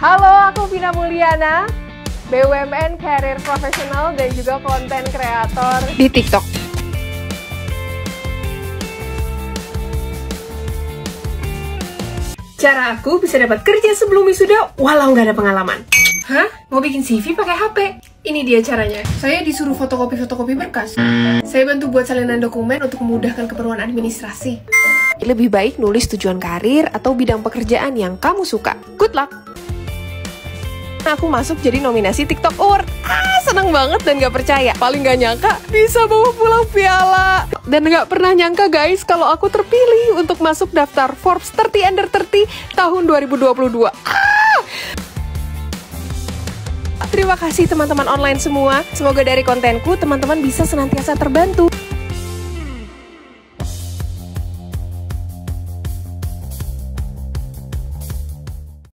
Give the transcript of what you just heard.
Halo, aku Vina Mulyana, BUMN Career Professional dan juga konten kreator di TikTok. Cara aku bisa dapat kerja sebelum wisuda walau nggak ada pengalaman. Hah? Mau bikin CV pakai HP? Ini dia caranya. Saya disuruh fotokopi-fotokopi berkas. Saya bantu buat salinan dokumen untuk memudahkan keperluan administrasi. Lebih baik nulis tujuan karir atau bidang pekerjaan yang kamu suka. Good luck! Aku masuk jadi nominasi TikTok Award. Ah, seneng banget dan gak percaya. Paling gak nyangka bisa bawa pulang piala. Dan gak pernah nyangka guys kalau aku terpilih untuk masuk daftar Forbes 30 Under 30 tahun 2022. Ah! Terima kasih teman-teman online semua. Semoga dari kontenku teman-teman bisa senantiasa terbantu.